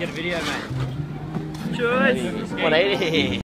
Get a video, mate. Cheers. 180.